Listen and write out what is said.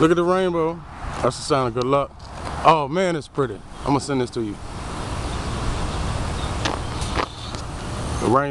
Look at the rainbow. That's a sign of good luck. Oh man, it's pretty. I'm gonna send this to you. The rainbow.